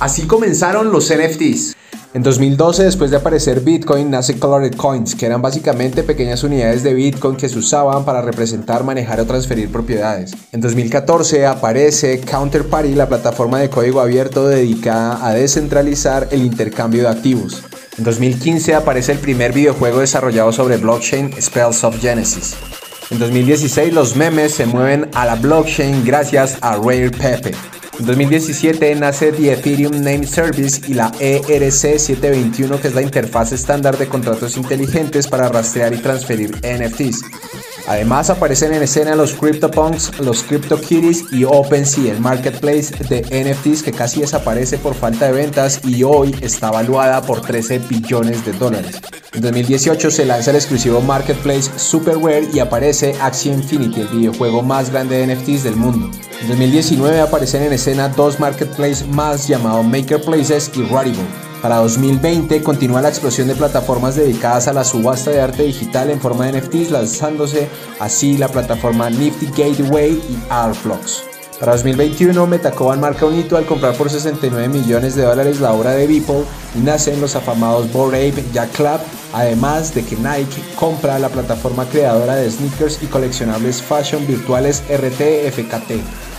Así comenzaron los NFTs. En 2012, después de aparecer Bitcoin, nace Colored Coins, que eran básicamente pequeñas unidades de Bitcoin que se usaban para representar, manejar o transferir propiedades. En 2014 aparece Counterparty, la plataforma de código abierto dedicada a descentralizar el intercambio de activos. En 2015 aparece el primer videojuego desarrollado sobre blockchain, Spells of Genesis. En 2016 los memes se mueven a la blockchain gracias a Rare Pepe. En 2017 nace The Ethereum Name Service y la ERC721 que es la interfaz estándar de contratos inteligentes para rastrear y transferir NFTs. Además aparecen en escena los CryptoPunks, los CryptoKitties y OpenSea, el marketplace de NFTs que casi desaparece por falta de ventas y hoy está valuada por 13 billones de dólares. En 2018 se lanza el exclusivo marketplace Superware y aparece Axie Infinity, el videojuego más grande de NFTs del mundo. En 2019 aparecen en escena dos marketplaces más llamados Makerplaces y Rarible. Para 2020 continúa la explosión de plataformas dedicadas a la subasta de arte digital en forma de NFTs, lanzándose así la plataforma Nifty Gateway y Artblocks. Para 2021, Metacoban marca un hito al comprar por 69 millones de dólares la obra de Beeple y nacen los afamados Bored Ape Jack Club, además de que Nike compra la plataforma creadora de sneakers y coleccionables fashion virtuales RTFKT.